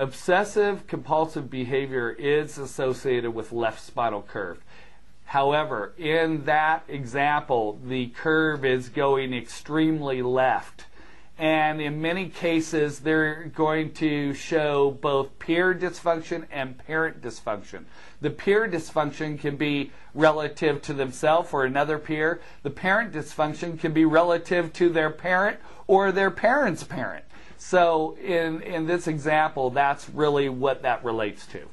obsessive compulsive behavior is associated with left spinal curve. However, in that example, the curve is going extremely left. And in many cases, they're going to show both peer dysfunction and parent dysfunction. The peer dysfunction can be relative to themselves or another peer. The parent dysfunction can be relative to their parent or their parent's parent. So in, in this example, that's really what that relates to.